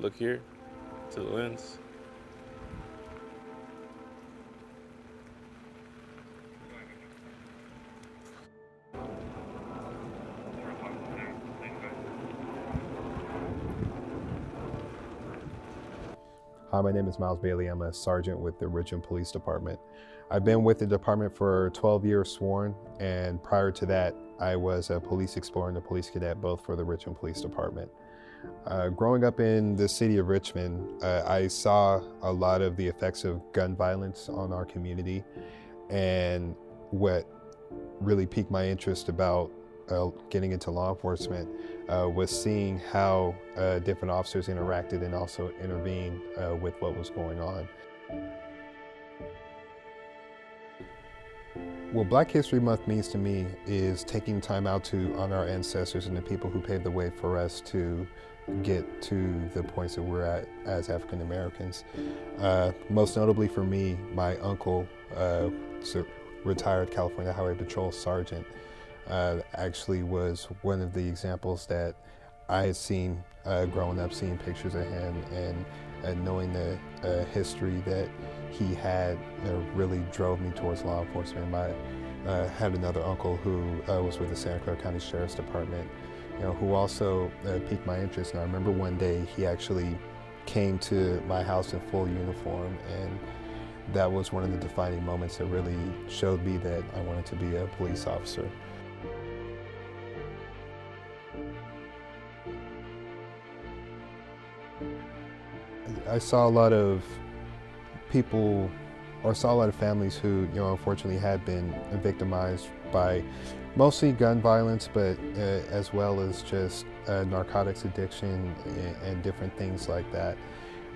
look here to the lens. Hi, my name is Miles Bailey. I'm a sergeant with the Richmond Police Department. I've been with the department for 12 years sworn, and prior to that, I was a police explorer and a police cadet, both for the Richmond Police Department. Uh, growing up in the city of Richmond, uh, I saw a lot of the effects of gun violence on our community, and what really piqued my interest about uh, getting into law enforcement uh, was seeing how uh, different officers interacted and also intervened uh, with what was going on. What Black History Month means to me is taking time out to honor our ancestors and the people who paved the way for us to get to the points that we're at as African Americans. Uh, most notably for me, my uncle, uh, retired California Highway Patrol Sergeant, uh, actually was one of the examples that I had seen uh, growing up, seeing pictures of him and, and knowing the uh, history that he had really drove me towards law enforcement. I uh, had another uncle who uh, was with the Santa Clara County Sheriff's Department, you know, who also uh, piqued my interest. And I remember one day he actually came to my house in full uniform and that was one of the defining moments that really showed me that I wanted to be a police officer. I saw a lot of people or saw a lot of families who, you know, unfortunately had been victimized by mostly gun violence, but uh, as well as just uh, narcotics addiction and, and, different things like that.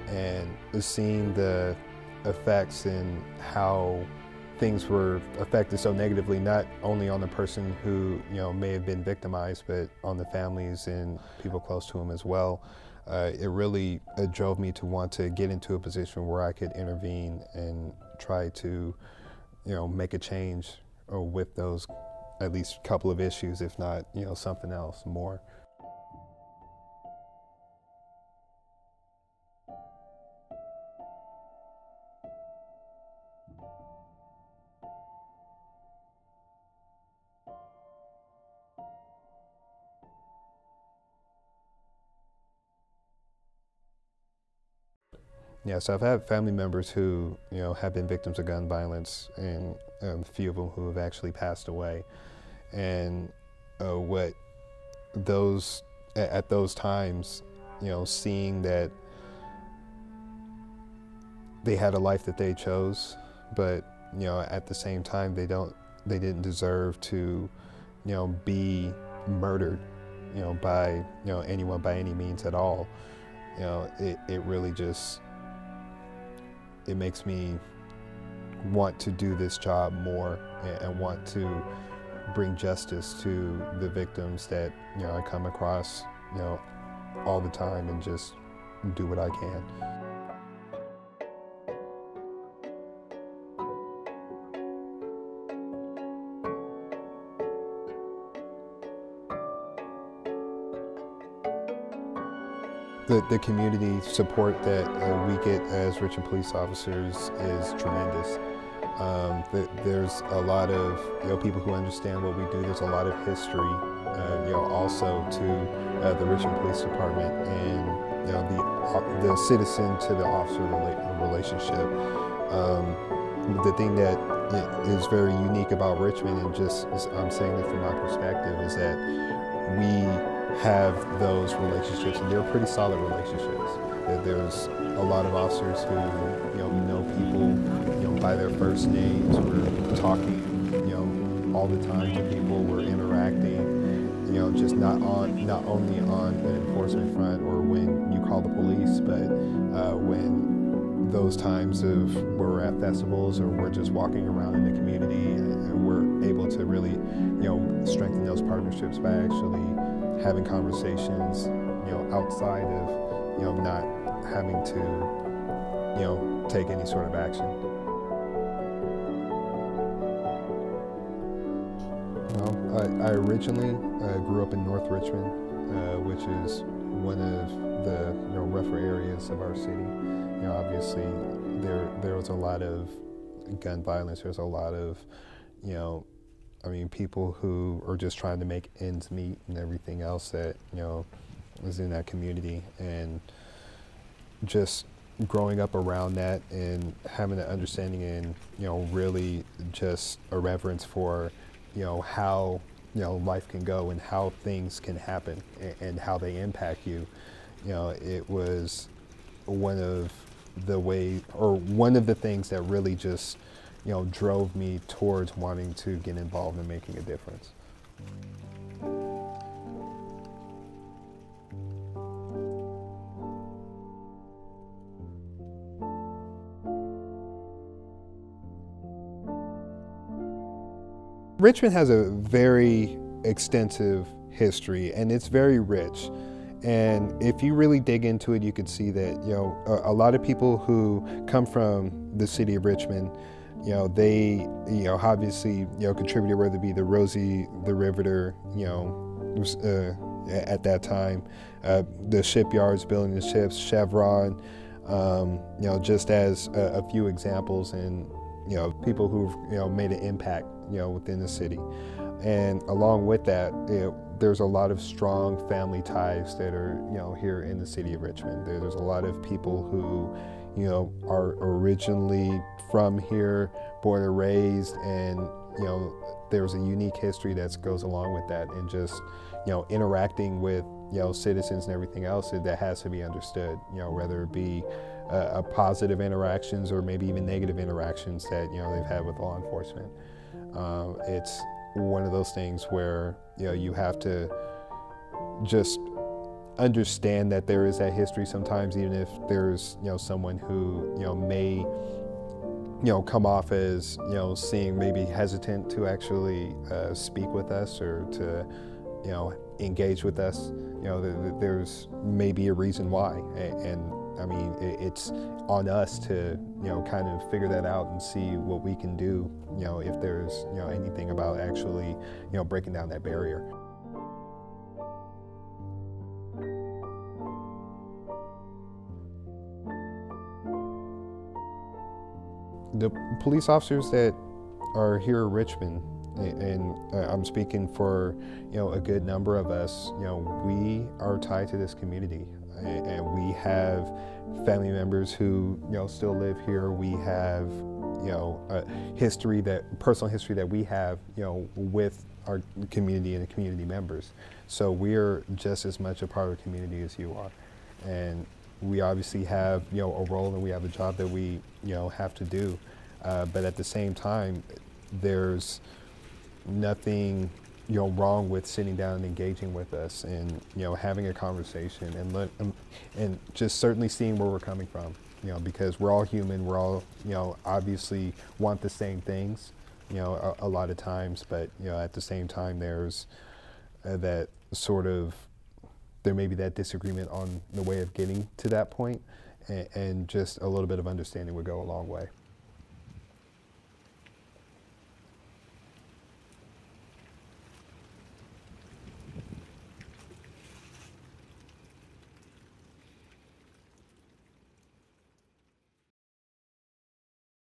And seeing the effects and how things were affected so negatively, not only on the person who, you know, may have been victimized, but on the families and people close to them as well uh, it really it drove me to want to get into a position where I could intervene and try to, you know, make a change uh, with those at least couple of issues, if not, you know, something else more. Yeah, so I've had family members who, you know, have been victims of gun violence, and um, a few of them who have actually passed away. And uh, what those at, at those times, you know, seeing that they had a life that they chose, but you know, at the same time, they don't, they didn't deserve to, you know, be murdered, you know, by you know anyone by any means at all. You know, it, it really just it makes me want to do this job more and want to bring justice to the victims that you know I come across you know all the time and just do what I can. The, the community support that uh, we get as Richmond police officers is tremendous. Um, the, there's a lot of you know people who understand what we do. There's a lot of history, uh, you know, also to uh, the Richmond Police Department and you know the the citizen to the officer rela relationship. Um, the thing that is very unique about Richmond, and just I'm saying it from my perspective, is that we have those relationships, and they're pretty solid relationships. There's a lot of officers who, you know, know people, you know, by their first names. We're talking, you know, all the time to people. We're interacting, you know, just not on, not only on an enforcement front or when you call the police, but uh, when those times of where we're at festivals or we're just walking around in the community we're able to really, you know, strengthen those partnerships by actually having conversations, you know, outside of, you know, not having to, you know, take any sort of action. Well, I, I originally uh, grew up in North Richmond, uh, which is one of the you know, rougher areas of our city. You know, obviously there there was a lot of gun violence. There's a lot of, you know, I mean, people who are just trying to make ends meet and everything else that you know is in that community, and just growing up around that and having an understanding and you know really just a reverence for you know how you know life can go and how things can happen and, and how they impact you you know it was one of the way or one of the things that really just you know drove me towards wanting to get involved in making a difference Richmond has a very extensive history and it's very rich. And if you really dig into it, you can see that, you know, a, a, lot of people who come from the city of Richmond, you know, they, you know, obviously, you know, contributed whether it be the Rosie the Riveter, you know, uh, at that time, uh, the shipyards building the ships, Chevron, um, you know, just as a, a few examples and, you know, people who've, you know, made an impact you know, within the city. And along with that, it, there's a lot of strong family ties that are, you know, here in the city of Richmond. There, there's a lot of people who, you know, are originally from here, born and raised, and, you know, there's a unique history that goes along with that and just, you know, interacting with, you know, citizens and everything else that has to be understood, you know, whether it be uh, positive interactions or maybe even negative interactions that, you know, they've had with law enforcement. Um, it's one of those things where you know you have to just understand that there is that history sometimes, even if there's you know someone who you know may you know come off as you know seeing maybe hesitant to actually uh, speak with us or to you know engage with us. You know, there's maybe a reason why, and I mean, it's on us to, you know, kind of figure that out and see what we can do, you know, if there's, you know, anything about actually, you know, breaking down that barrier. The police officers that are here in Richmond, and uh, I'm speaking for you know a good number of us. You know, we are tied to this community and we have family members who you know still live here. We have you know a history that personal history that we have you know with our community and the community members. So we're just as much a part of the community as you are, and we obviously have you know a role and we have a job that we you know have to do. Uh, but at the same time, there's nothing you know wrong with sitting down and engaging with us and you know having a conversation and let, um, and just certainly seeing where we're coming from you know because we're all human we're all you know obviously want the same things you know a, a lot of times but you know at the same time there's uh, that sort of there may be that disagreement on the way of getting to that point and, and just a little bit of understanding would go a long way